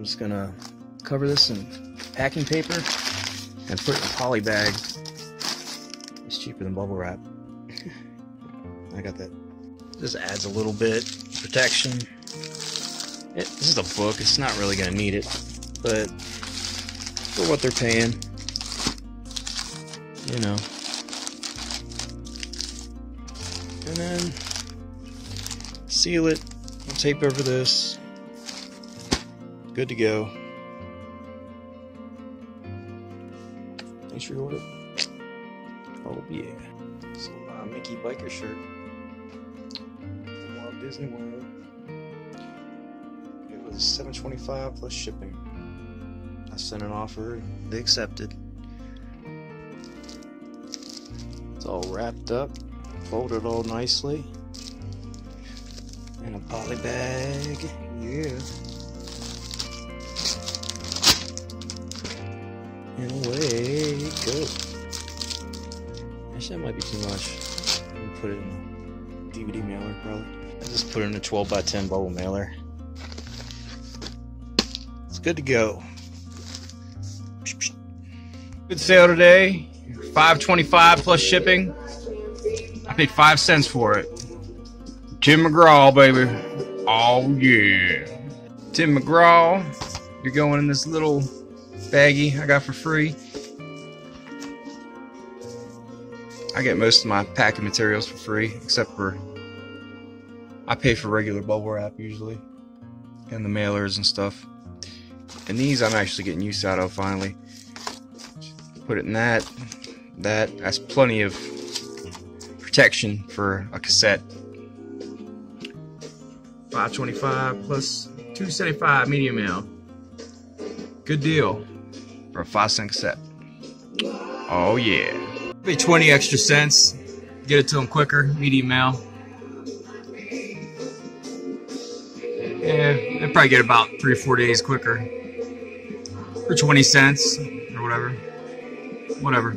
I'm just gonna cover this in packing paper and put it in a poly bag. It's cheaper than bubble wrap. I got that. This adds a little bit protection. It, this is a book. It's not really gonna need it, but for what they're paying, you know. And then seal it. I'll tape over this. Good to go. Thanks for your order. Oh yeah. So my Mickey biker shirt. from Walt Disney World. It was 725 plus shipping. I sent an offer, they accepted. It's all wrapped up, folded all nicely. In a poly bag. Yeah. And away it goes. Actually, that might be too much. Let me put it in a DVD mailer, probably. I just put it in a 12 by 10 bubble mailer. It's good to go. Good sale today. 525 plus shipping. I paid five cents for it. Tim McGraw, baby. Oh yeah. Tim McGraw. You're going in this little baggie I got for free. I get most of my packing materials for free, except for I pay for regular bubble wrap usually, and the mailers and stuff. And these I'm actually getting used out of finally. Put it in that. That that's plenty of protection for a cassette. 525 plus 275 media mail. Good deal a 5 cent cassette. Oh yeah. Pay 20 extra cents. Get it to them quicker, media mail. Yeah, they probably get about three or four days quicker. For 20 cents or whatever. Whatever.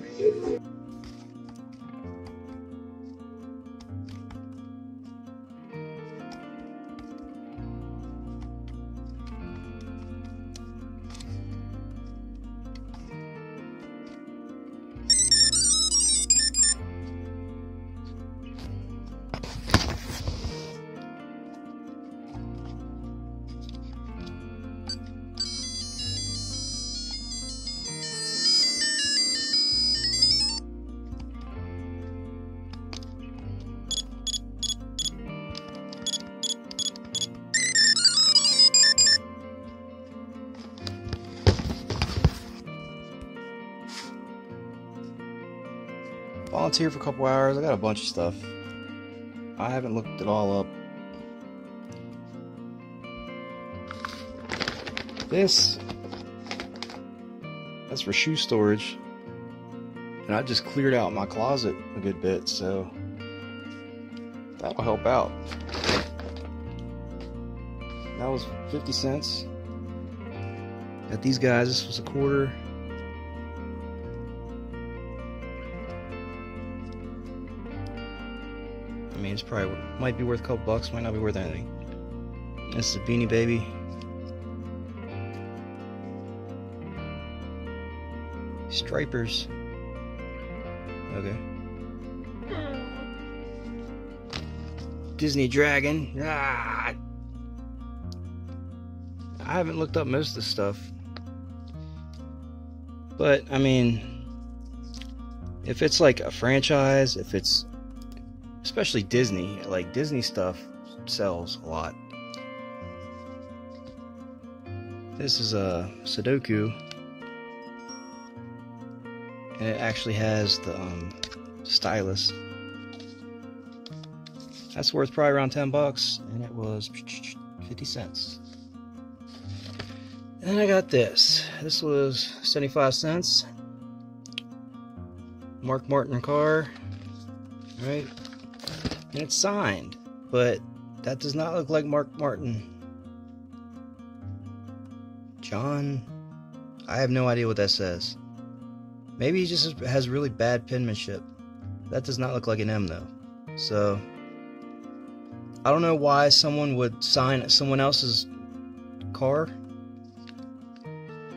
Volunteer for a couple hours. I got a bunch of stuff. I haven't looked it all up. This that's for shoe storage. And I just cleared out my closet a good bit, so that'll help out. That was 50 cents. Got these guys, this was a quarter. Probably might be worth a couple bucks, might not be worth anything. This is a Beanie Baby. Stripers. Okay. Disney Dragon. Ah. I haven't looked up most of the stuff. But, I mean, if it's like a franchise, if it's especially Disney, like Disney stuff sells a lot. This is a Sudoku, and it actually has the um, stylus. That's worth probably around 10 bucks, and it was 50 cents. And then I got this. This was 75 cents. Mark Martin car. Right? And it's signed, but that does not look like Mark Martin. John, I have no idea what that says. Maybe he just has really bad penmanship. That does not look like an M though. So, I don't know why someone would sign someone else's car.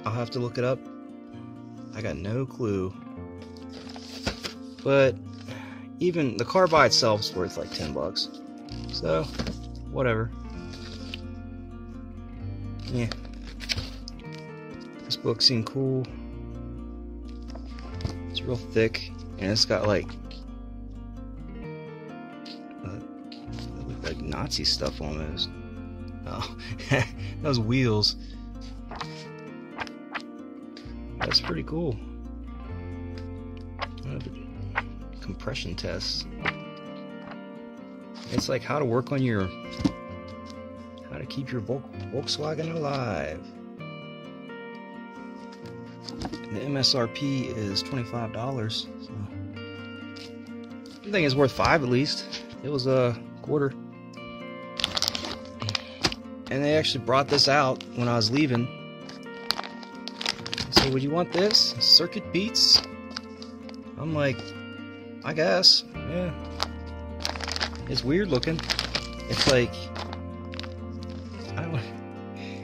I'll have to look it up. I got no clue. But even the car by itself is worth like 10 bucks. So, whatever. Yeah. This book seemed cool. It's real thick, and it's got like uh, like Nazi stuff almost. Oh, those wheels. That's pretty cool. Compression tests. It's like how to work on your how to keep your Volkswagen alive. The MSRP is $25, so I think it's worth five at least. It was a quarter. And they actually brought this out when I was leaving. So would you want this? Circuit Beats? I'm like, I guess, yeah. It's weird looking. It's like I don't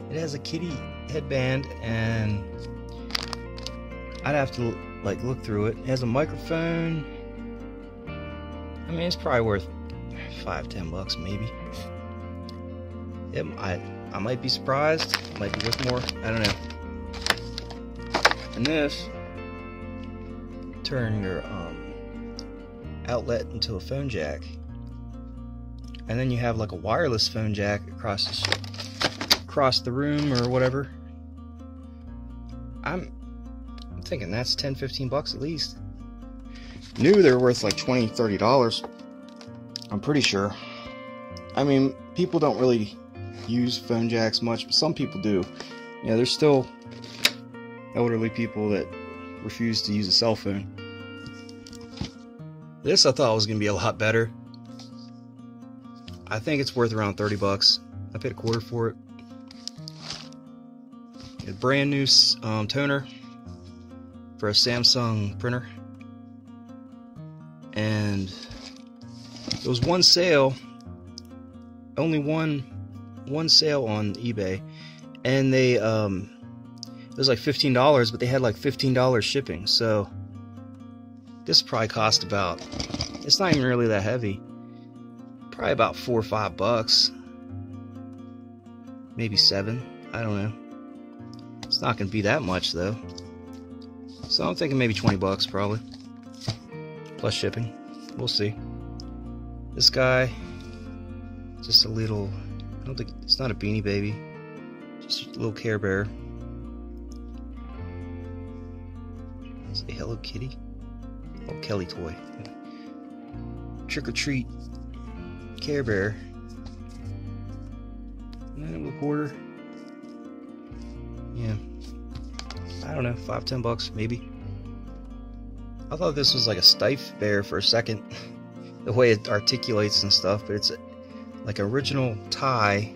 it has a kitty headband and I'd have to like look through it. It has a microphone. I mean it's probably worth five, ten bucks maybe. It, I I might be surprised. It might be worth more. I don't know. And this turn your um, outlet into a phone jack and then you have like a wireless phone jack across the, across the room or whatever. I'm, I'm thinking that's 10 15 bucks at least. New they're worth like 20 30 dollars. I'm pretty sure. I mean, people don't really use phone jacks much, but some people do. Yeah, there's still elderly people that refuse to use a cell phone. This I thought was going to be a lot better. I think it's worth around 30 bucks. I paid a quarter for it. A brand new um, toner for a Samsung printer. And there was one sale, only one one sale on eBay, and they um, it was like fifteen dollars, but they had like fifteen dollars shipping. So this probably cost about. It's not even really that heavy probably about four or five bucks. Maybe seven. I don't know. It's not going to be that much though. So I'm thinking maybe 20 bucks probably. Plus shipping. We'll see. This guy, just a little, I don't think, it's not a beanie baby. Just a little Care Bear. Say Hello Kitty. Oh, Kelly toy. Trick or treat Care Bear. And a quarter. Yeah. I don't know, five, ten bucks, maybe. I thought this was like a Steiff bear for a second. the way it articulates and stuff, but it's a, like original Ty.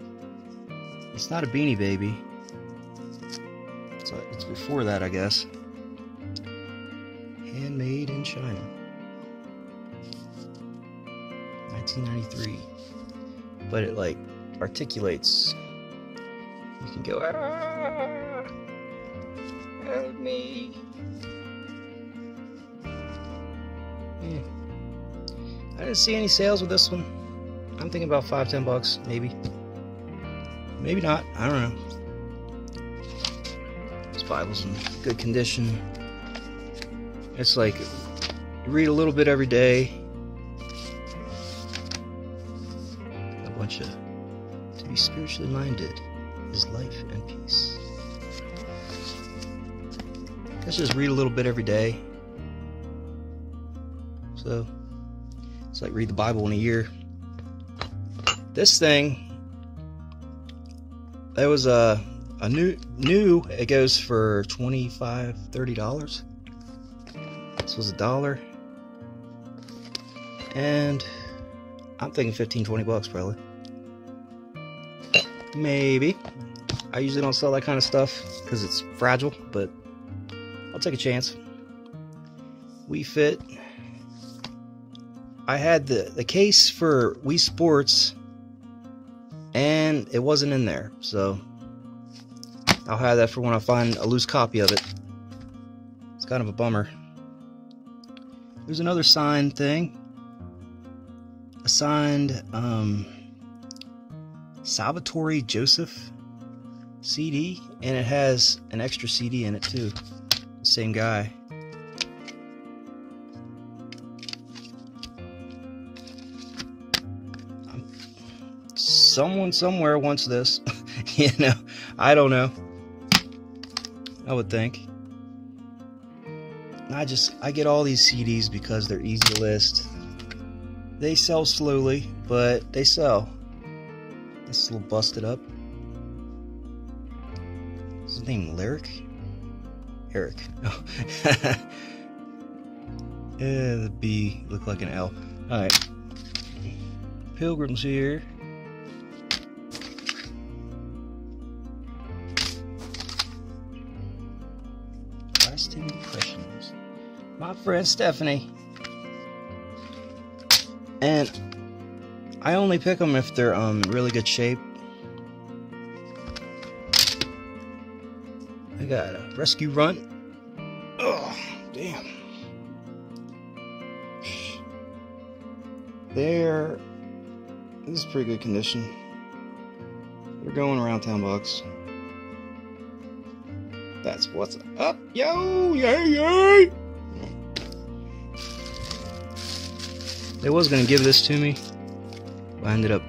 It's not a beanie baby. So it's before that, I guess. 1993. But it like articulates. You can go, ah, help me. Yeah. I didn't see any sales with this one. I'm thinking about five, ten bucks, maybe. Maybe not. I don't know. This Bible's in good condition. It's like you read a little bit every day bunch of to be spiritually minded is life and peace. Let's just read a little bit every day. So it's like read the Bible in a year. This thing, that was a a new new. It goes for 25 30 dollars. This was a dollar, and I'm thinking 15 20 bucks probably. Maybe. I usually don't sell that kind of stuff because it's fragile, but I'll take a chance. Wii Fit. I had the, the case for Wii Sports and it wasn't in there, so I'll have that for when I find a loose copy of it. It's kind of a bummer. There's another sign thing. A signed um, Salvatore Joseph CD, and it has an extra CD in it too. Same guy. Someone somewhere wants this. you know, I don't know. I would think. I just I get all these CDs because they're easy to list. They sell slowly, but they sell. This little busted up. Is his name Lyric? Eric. Oh. yeah, the B looked like an L. Alright. Pilgrims here. Lasting impressions. My friend Stephanie. And I only pick them if they're um really good shape. I got a rescue runt. Oh, damn. They're this is pretty good condition. They're going around 10 bucks. That's what's up, yo, yay, yay! They was gonna give this to me, but I ended up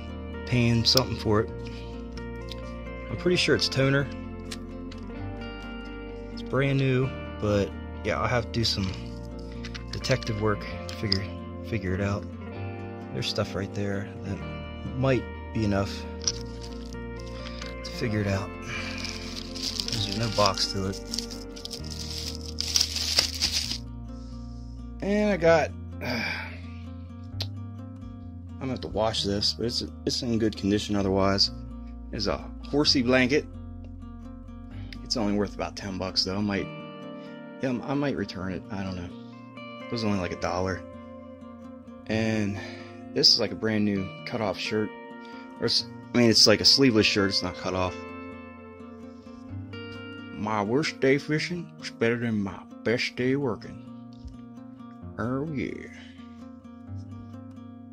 paying something for it. I'm pretty sure it's toner. It's brand new, but yeah, I'll have to do some detective work to figure figure it out. There's stuff right there that might be enough to figure it out. There's no box to it. And I got. I'm gonna have to wash this, but it's it's in good condition otherwise. There's a horsey blanket. It's only worth about ten bucks though. I might, yeah, I might return it. I don't know. It was only like a dollar. And this is like a brand new cut off shirt. Or I mean, it's like a sleeveless shirt. It's not cut off. My worst day fishing was better than my best day working. Oh yeah.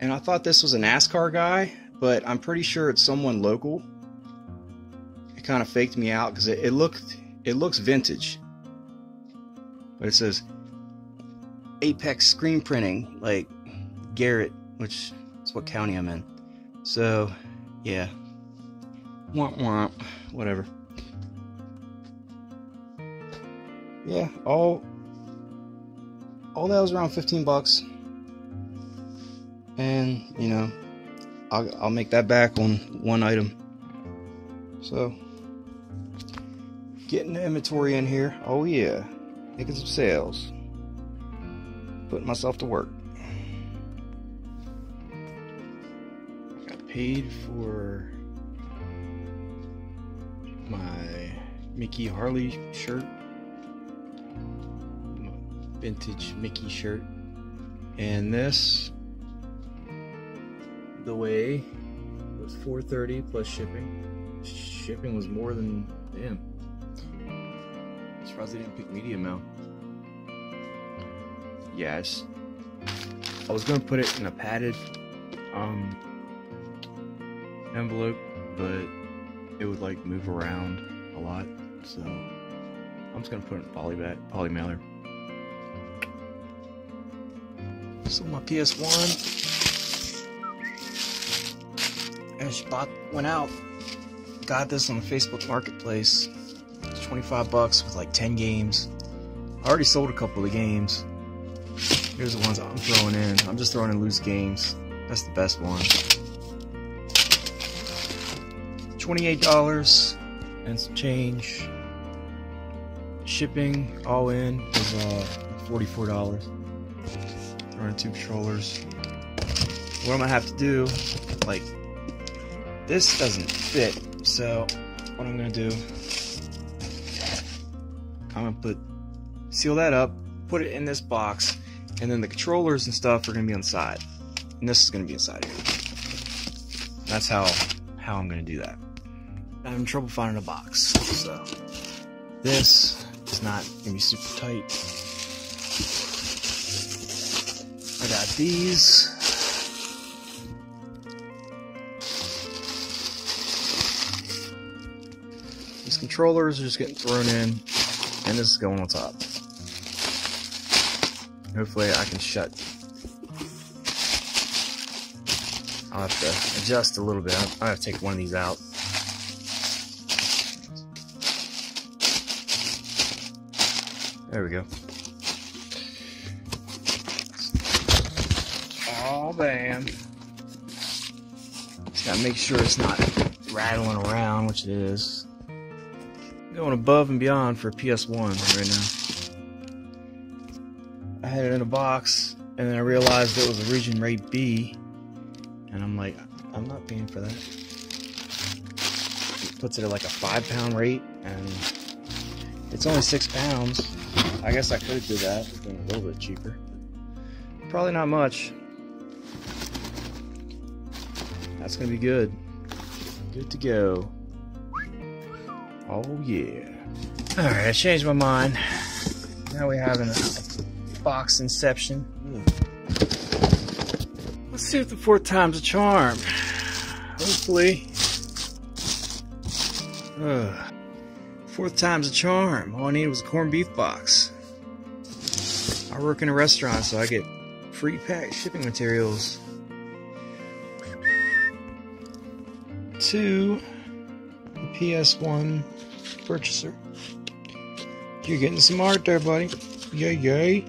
And I thought this was a NASCAR guy, but I'm pretty sure it's someone local. It kind of faked me out because it, it looked it looks vintage. But it says Apex screen printing, like Garrett, which is what county I'm in. So, yeah. Womp womp. Whatever. Yeah, all all that was around 15 bucks and you know I'll, I'll make that back on one item. So getting the inventory in here. Oh yeah. Making some sales. Putting myself to work. Got paid for my Mickey Harley shirt. Vintage Mickey shirt. And this the way was 430 plus shipping. Shipping was more than damn. Surprised they didn't pick medium out. Yes. I was gonna put it in a padded um envelope, but it would like move around a lot, so I'm just gonna put it in poly bag, poly mailer. So my PS1 and she bought went out got this on the facebook marketplace. It's 25 bucks with like 10 games. I already sold a couple of the games. Here's the ones i'm throwing in. I'm just throwing in loose games. That's the best one. $28 and some change. Shipping all in was uh, $44 throwing two controllers. What i'm gonna have to do like this doesn't fit, so what I'm gonna do, I'm gonna put, seal that up, put it in this box, and then the controllers and stuff are gonna be inside. And this is gonna be inside here. That's how, how I'm gonna do that. I'm in trouble finding a box. So this is not gonna be super tight. I got these. Controllers are just getting thrown in, and this is going on top. Hopefully I can shut. I'll have to adjust a little bit. I'll have to take one of these out. There we go. Oh, bam. Just gotta make sure it's not rattling around, which it is. Going above and beyond for PS1 right now. I had it in a box, and then I realized it was a region rate B, and I'm like, I'm not paying for that. It puts it at like a five pound rate, and it's only six pounds. I guess I could do that, it's been a little bit cheaper. Probably not much. That's gonna be good. Good to go. Oh yeah. Alright, I changed my mind. Now we have a box inception. Let's see if the fourth time's a charm. Hopefully. Ugh. Fourth time's a charm. All I needed was a corned beef box. I work in a restaurant, so I get free packed shipping materials. The PS1 purchaser. You're getting some art there, buddy. Yay, yay.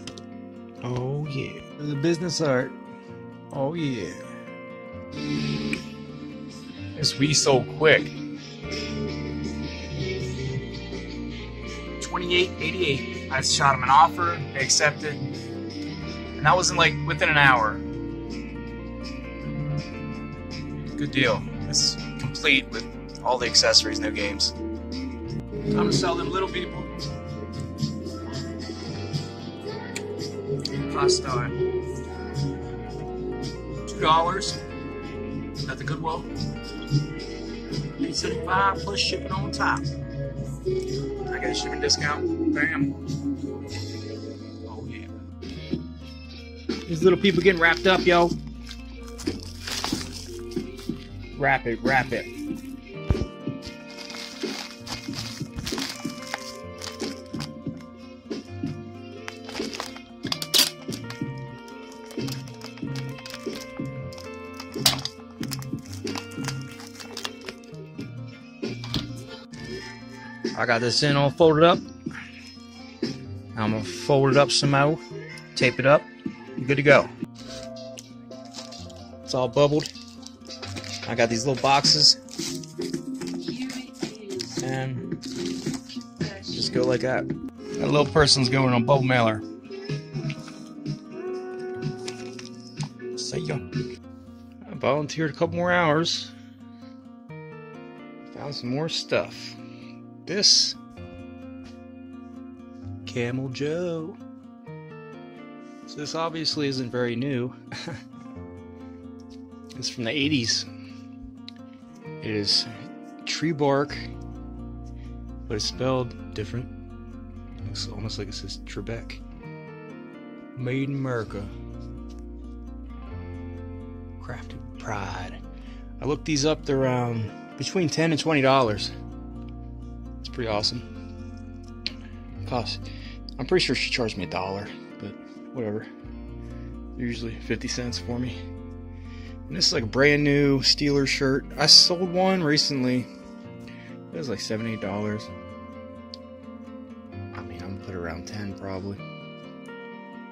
Oh, yeah. The business art. Oh, yeah. This we so quick. 2888. I shot him an offer, they accepted, and that was in like within an hour. Good deal. It's complete with all the accessories, no games. Time to sell them little people. Uh, two dollars at the Goodwill. Eight seventy five plus shipping on top. I got a shipping discount. Bam. Oh yeah. These little people getting wrapped up, yo. Wrap it, wrap it. I got this in all folded up. I'm gonna fold it up somehow, tape it up, good to go. It's all bubbled. I got these little boxes. And just go like that. That little person's going on bubble mailer. See ya. I volunteered a couple more hours. Found some more stuff. This Camel Joe. So this obviously isn't very new. it's from the 80s. It is tree bark, but it's spelled different. Looks almost like it says Trebek. Made in America. Crafted pride. I looked these up. They're um, between ten and twenty dollars. It's pretty awesome. Cost. I'm pretty sure she charged me a dollar, but whatever. Usually fifty cents for me. And this is like a brand new Steelers shirt. I sold one recently. It was like seven, eight dollars. I mean, I'm gonna put around ten probably.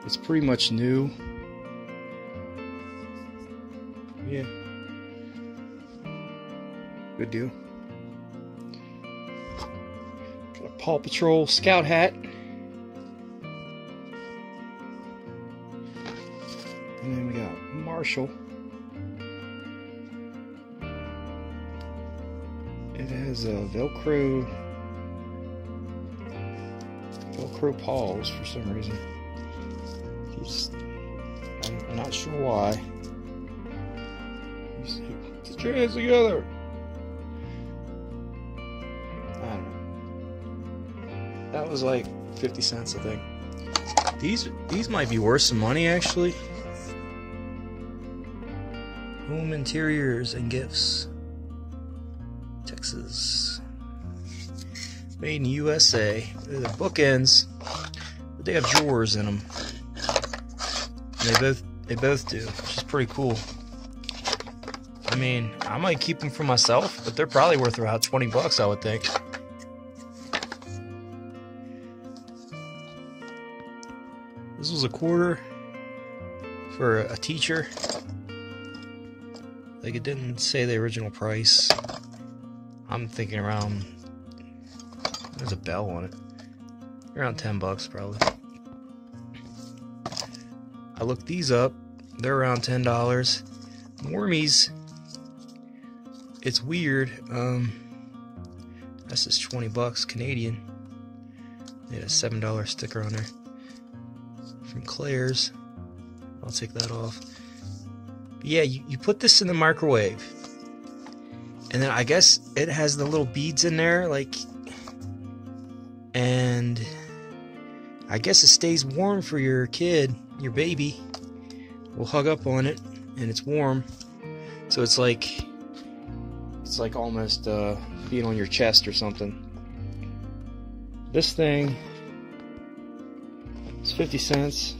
It's pretty much new. Yeah. Good deal. Paw Patrol scout hat. And then we got Marshall. It has a Velcro Velcro paws for some reason. Keeps, I'm, not sure why. Put your hands together. Was like 50 cents, I think. These these might be worth some money actually. Home interiors and gifts. Texas. Made in USA. They're the bookends, but they have drawers in them. And they both they both do, which is pretty cool. I mean, I might keep them for myself, but they're probably worth about 20 bucks, I would think. A quarter for a teacher. Like it didn't say the original price. I'm thinking around. There's a bell on it. Around 10 bucks probably. I looked these up. They're around $10. Wormies. It's weird. Um, that's just 20 bucks Canadian. They had a $7 sticker on there from Claire's. I'll take that off. But yeah, you, you put this in the microwave. And then I guess it has the little beads in there, like. And I guess it stays warm for your kid, your baby. Will hug up on it, and it's warm. So it's like. It's like almost uh, being on your chest or something. This thing 50 cents.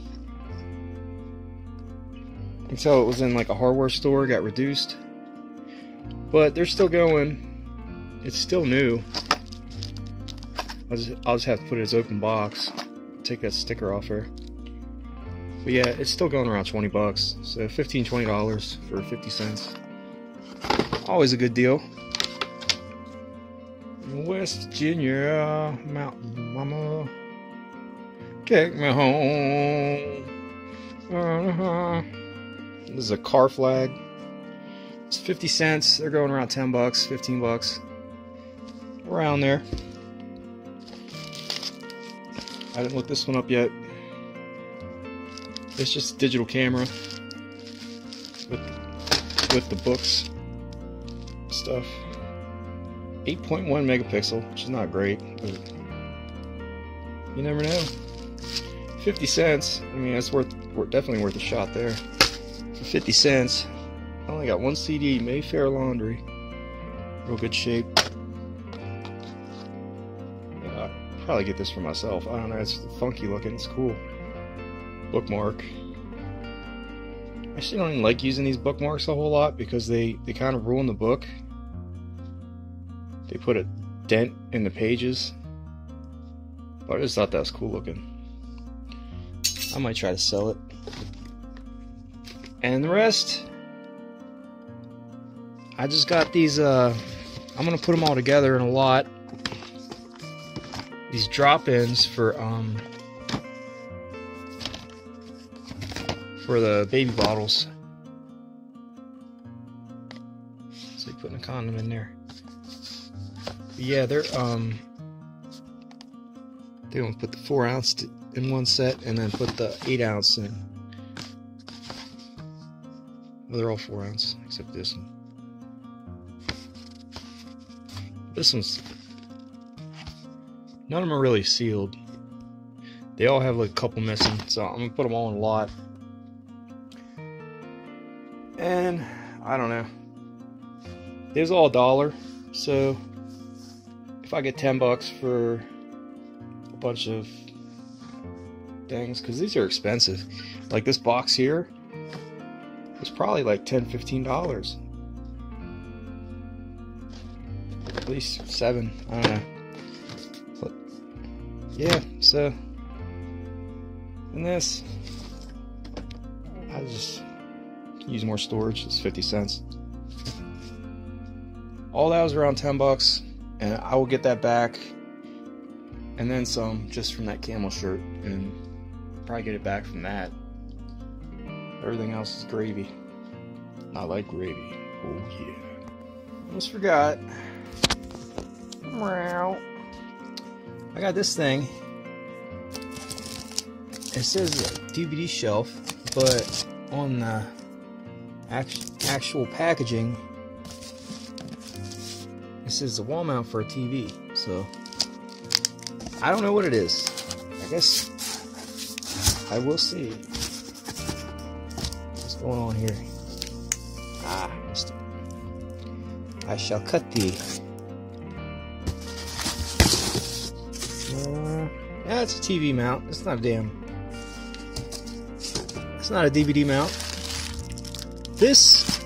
Tell it was in like a hardware store, got reduced. But they're still going. It's still new. I'll just, I'll just have to put it as open box. Take that sticker off there. But yeah, it's still going around 20 bucks. So 15 $20 for 50 cents. Always a good deal. West Virginia, Mountain Mama. Take me home. Uh-huh. This is a car flag. It's 50 cents. They're going around 10 bucks, 15 bucks. Around there. I didn't look this one up yet. It's just digital camera with with the books stuff. 8.1 megapixel, which is not great, but you never know. 50 cents. I mean, that's worth, definitely worth a shot there. For 50 cents, I only got one CD, Mayfair Laundry. Real good shape. Yeah, I'll probably get this for myself. I don't know, it's funky looking, it's cool. Bookmark. I actually don't even like using these bookmarks a whole lot because they, they kind of ruin the book. They put a dent in the pages. But I just thought that was cool looking. I might try to sell it. And the rest, I just got these, uh, I'm gonna put them all together in a lot. These drop-ins for, um, for the baby bottles. So you're putting a condom in there. But yeah, they're, um, they to put the four ounce in one set and then put the eight ounce in. Well, they're all four ounce except this one. This one's none of them are really sealed. They all have like a couple missing, so I'm gonna put them all in a lot. And I don't know. It was all a dollar, so if I get ten bucks for a bunch of things because these are expensive. Like this box here was probably like 10 15 dollars. At least seven. I don't know. But yeah, so and this I just use more storage. It's 50 cents. All that was around 10 bucks, and I will get that back and then some just from that camel shirt and probably get it back from that. Everything else is gravy. I like gravy. Oh yeah. Almost forgot. Meow. I got this thing. It says DVD shelf, but on the actual packaging, it says the wall mount for a TV. So I don't know what it is. I guess I will see. What's going on here? Ah, missed it. I shall cut thee. Uh, yeah, it's a TV mount. It's not a damn. It's not a DVD mount. This,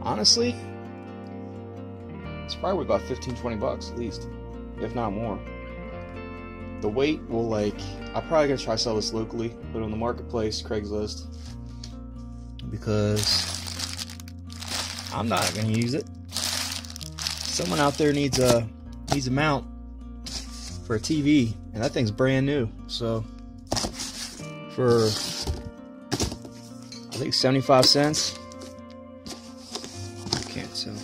honestly, it's probably about 15, 20 bucks at least, if not more. The weight will like, I probably gonna try sell this locally, put it on the marketplace, Craigslist, because I'm not gonna use it. Someone out there needs a needs a mount for a TV, and that thing's brand new. So for I think 75 cents. I can't tell.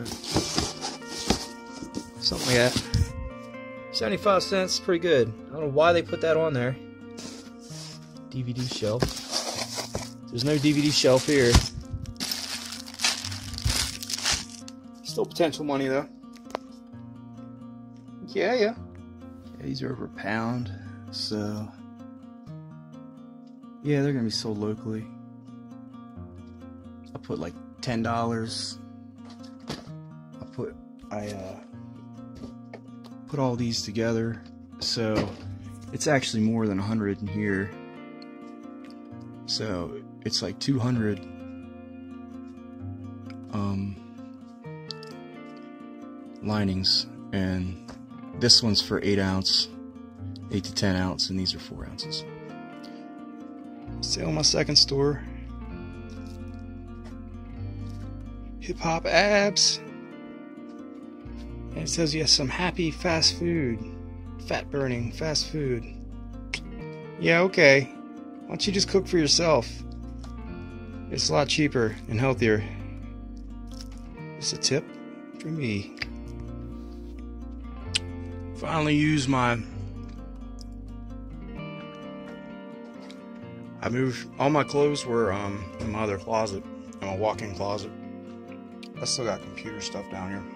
Uh, Something like that. 75 cents, pretty good. I don't know why they put that on there. DVD shelf. There's no DVD shelf here. Still potential money though. Yeah, yeah. Yeah, these are over a pound, so yeah, they're gonna be sold locally. I put like ten dollars. I put I uh put all these together, so it's actually more than a hundred in here. So it's like two hundred. Um, linings, and this one's for eight ounce, eight to ten ounce, and these are four ounces. Sale my second store. Hip hop abs. And it says have some happy fast food. Fat burning fast food. Yeah, okay. Why don't you just cook for yourself? It's a lot cheaper and healthier. It's a tip for me. Finally use my I moved all my clothes were um in my other closet, in my walk-in closet. I still got computer stuff down here.